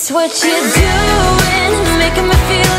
It's what you're doing, making me feel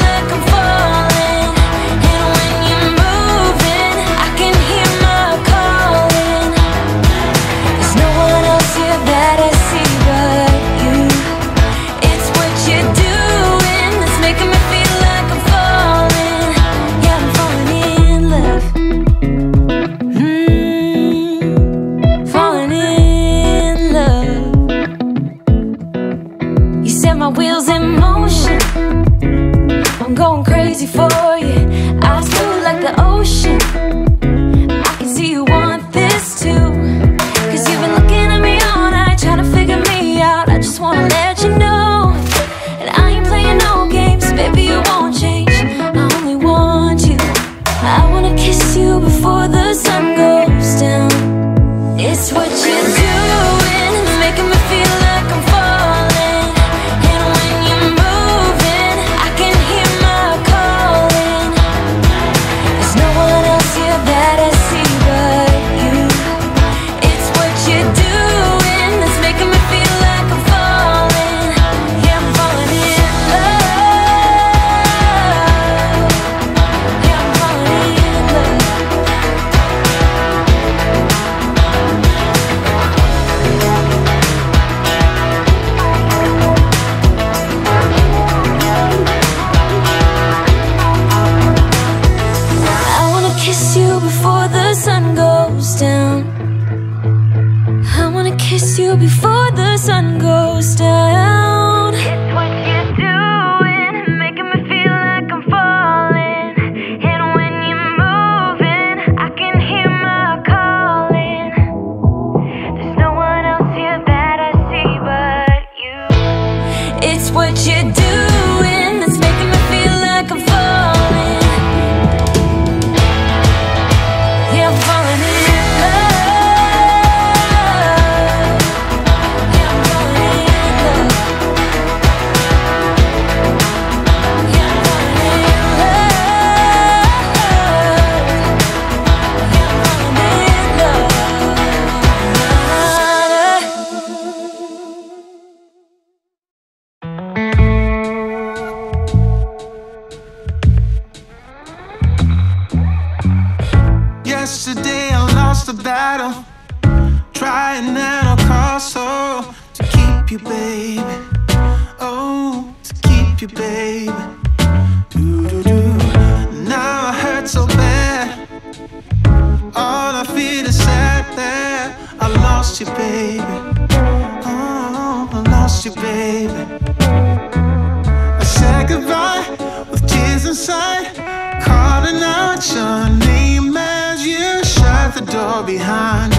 the door behind.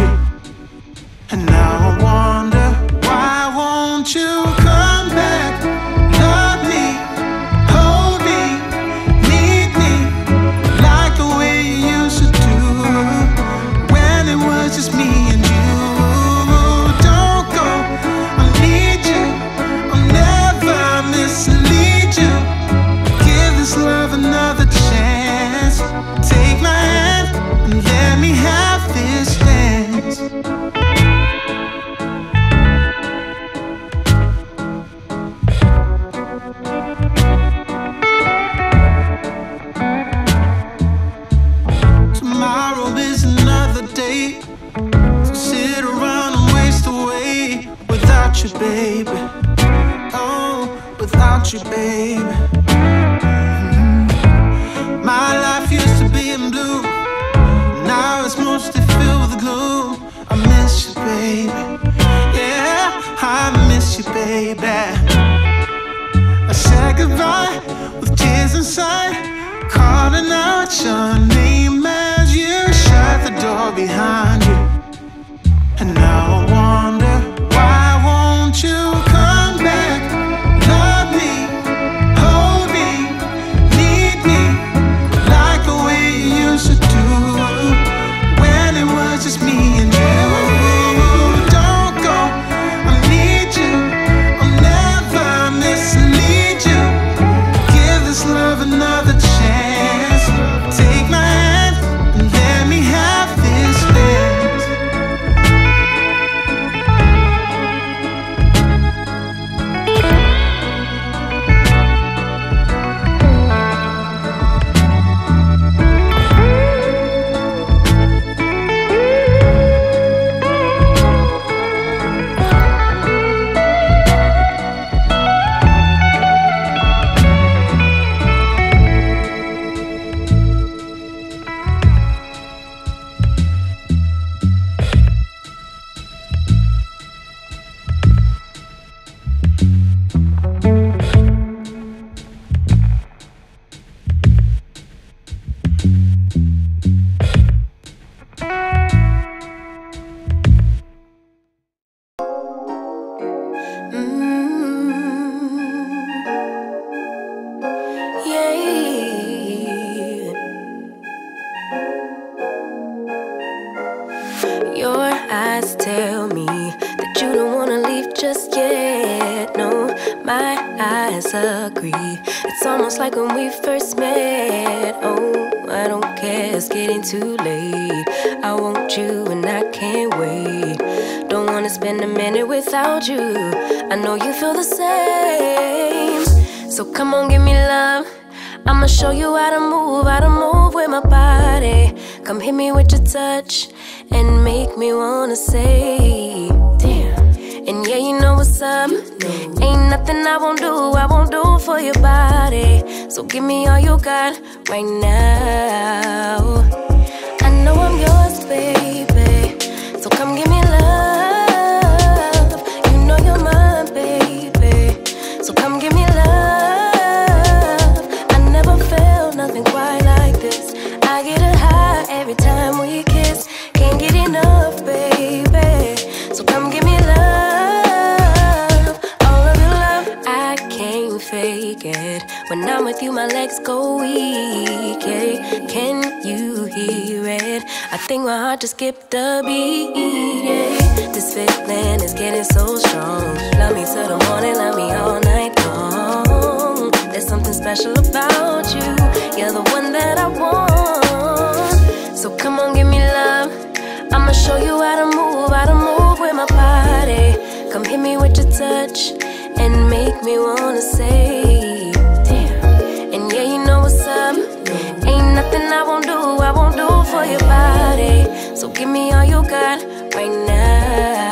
Baby. Yeah, I miss you, baby. I said goodbye with tears inside, calling out your name as you shut the door behind you. And now I wonder So come on, give me love. I'ma show you how to move, how to move with my body. Come hit me with your touch and make me wanna say, damn. And yeah, you know what's up. Ain't nothing I won't do, I won't do for your body. So give me all you got right now. I know I'm yours, baby. Every time we kiss. Can't get enough, baby. So come give me love. All of your love, I can't fake it. When I'm with you, my legs go weak. Yeah. Can you hear it? I think my heart just skipped a beat. Yeah. This feeling is getting so strong. Love me till the morning, love me all night long. There's something special about you. You're the Come on, give me love. I'ma show you how to move, how to move with my body. Come hit me with your touch and make me wanna say, damn. And yeah, you know what's up. Ain't nothing I won't do, I won't do for your body. So give me all you got right now.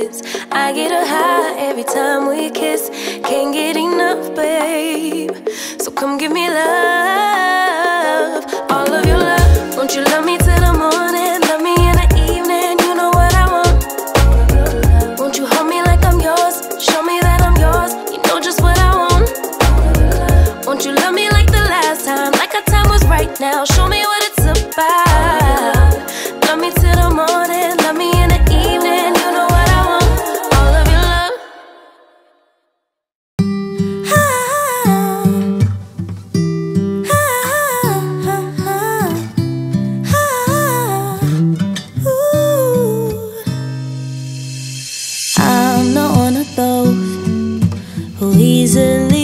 bliss. I get a high every time we kiss. Can't get enough, babe. So come give me love, all of your love. Won't you love me? easily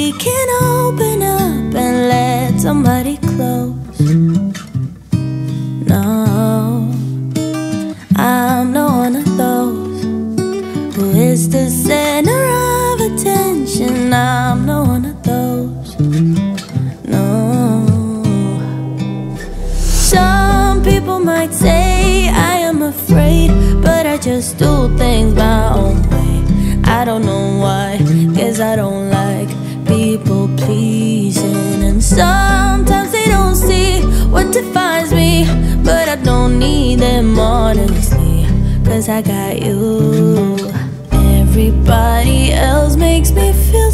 spend more than it's me, cause I got you. Everybody else makes me feel.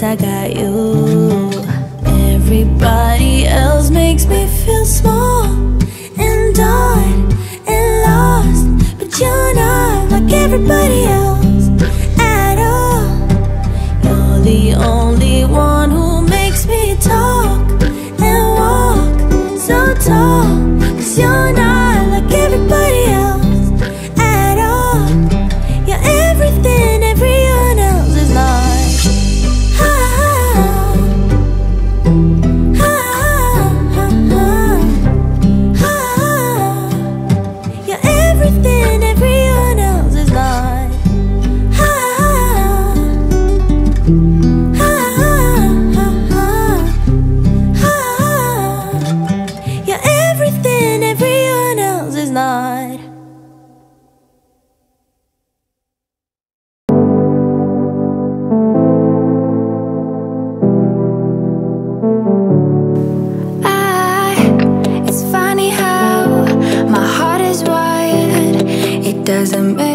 cause I got you. Everybody else makes me feel small And dark and lost But you're not like everybody else. Make any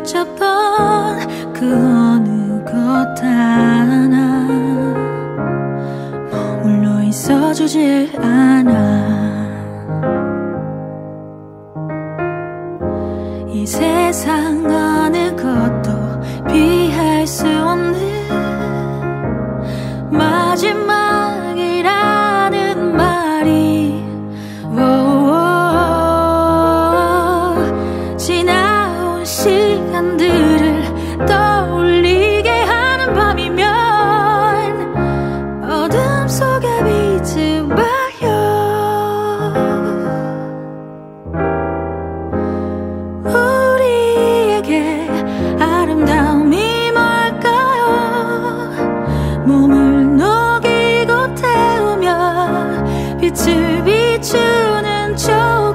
ucap 빛을 비추는 조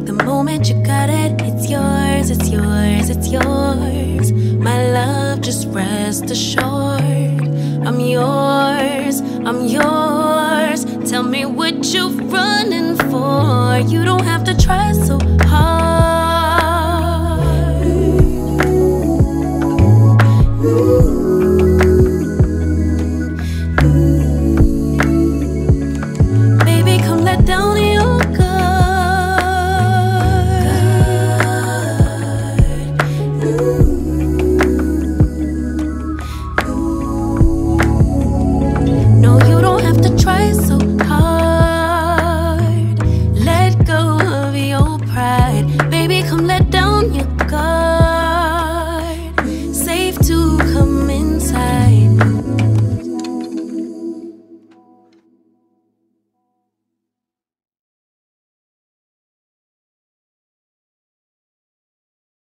Like the moment you got it, it's yours, it's yours, it's yours. My love, just rest assured. I'm yours, I'm yours. Tell me what you're running for. You don't have to try so hard.